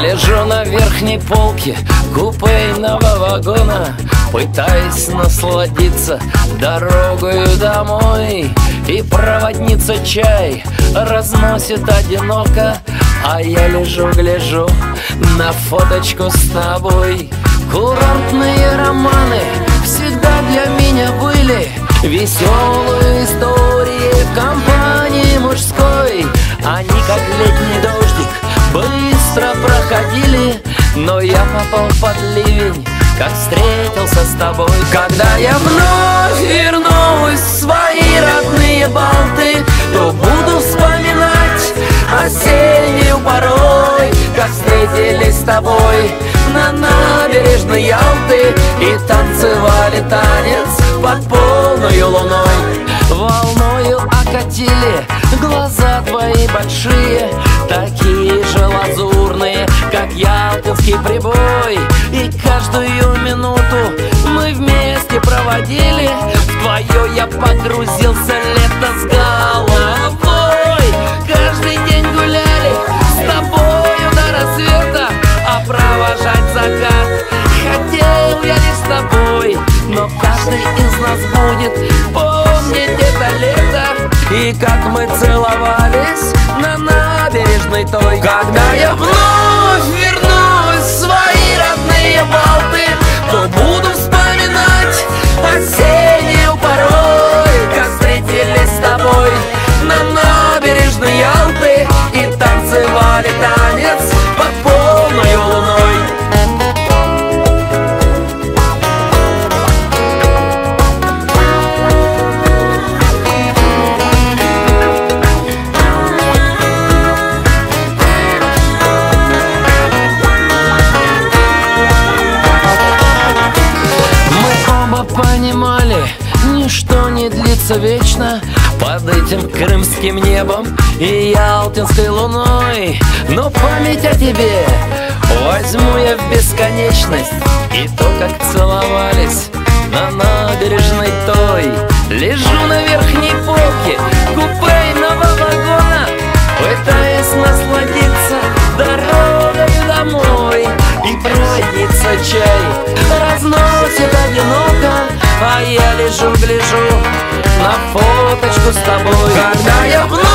Лежу на верхней полке купейного вагона Пытаясь насладиться дорогою домой проводница чай разносит одиноко А я лежу, гляжу на фоточку с тобой. Курортные романы всегда для меня были Веселые истории в компании мужской. Они как летний дождик быстро проходили Но я попал под ливень, как встретился с тобой Когда я вновь тобой. На набережной Ялты И танцевали танец под полной луной. Волною окатили глаза твои большие Такие же лазурные, как ялтинский прибой. И каждую минуту мы вместе проводили. В твое я погрузился лето с головой И как мы целовались на набережной той Когда я вновь вернусь понимали, ничто не длится вечно. Под этим крымским небом и ялтинской луной. Но память о тебе возьму я в бесконечность. И то, как целовались на набережной той. Лежу на верхней полке купейного вагона Пытаясь насладиться дорогой домой. И проводница чай одиноко А я лежу, гляжу на фоточку с тобой. Когда я вновь